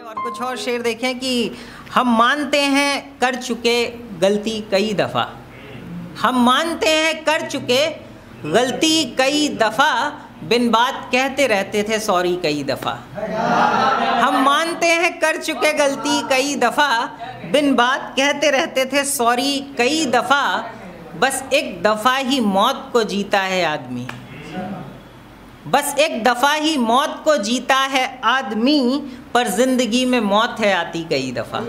और कुछ और शेर देखें कि हम मानते हैं कर चुके गलती कई दफ़ा। हम मानते हैं कर चुके गलती कई दफ़ा, बिन बात कहते रहते थे सॉरी कई दफ़ा। हम मानते हैं कर चुके गलती कई दफ़ा, बिन बात कहते रहते थे सॉरी कई दफ़ा, बस एक दफ़ा ही मौत को जीता है आदमी। बस एक दफ़ा ही मौत को जीता है आदमी, पर ज़िंदगी में मौत है आती कई दफ़ा।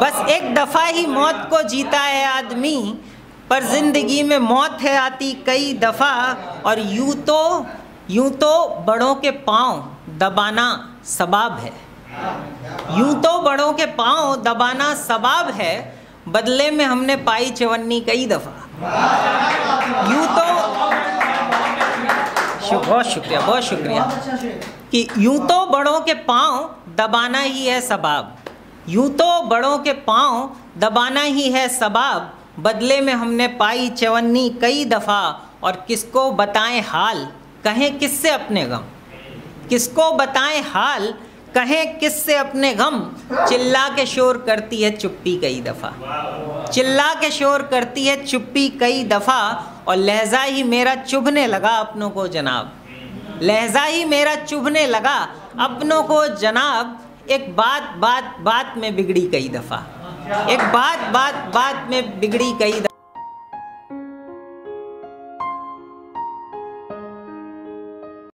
बस एक दफ़ा ही मौत को जीता है आदमी, पर ज़िंदगी में मौत है आती कई दफ़ा। और यूँ तो यूँ तो बड़ों के पाँव दबाना सबाब है। यूँ तो बड़ों के पाँव दबाना सबाब है, बदले में हमने पाई चवन्नी कई दफ़ा। यूँ तो बहुत शुक्रिया बहुत शुक्रिया। कि यूँ तो बड़ों के पाँव दबाना ही है सबाब। यूँ तो बड़ों के पाँव दबाना ही है सबाब। बदले में हमने पाई चवन्नी कई दफ़ा, और किसको बताएँ हाल? कहें किससे अपने गम? किसको बताएँ हाल? कहें किससे अपने गम? चिल्ला के शोर करती है चुप्पी कई दफ़ा। चिल्ला के शोर करती है, चुप्पी कई दफ़ा, और लहजा ही मेरा चुभने लगा अपनों को जनाब। लहजा ही मेरा चुभने लगा अपनों को जनाब। एक बात बात बात में बिगड़ी कई दफ़ा। एक बात बात बात में बिगड़ी कई दफ़ा